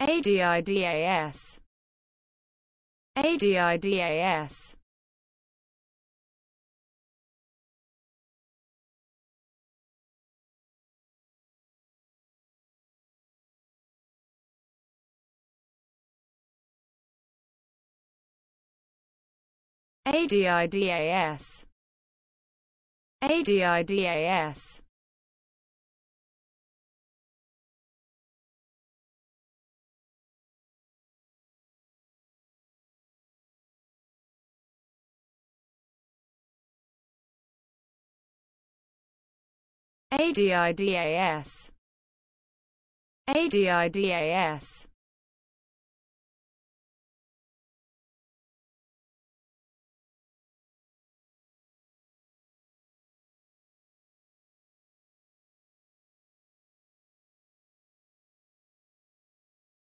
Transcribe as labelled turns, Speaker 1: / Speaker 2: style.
Speaker 1: ADIDAS ADIDAS ADIDAS ADIDAS ADIDAS ADIDAS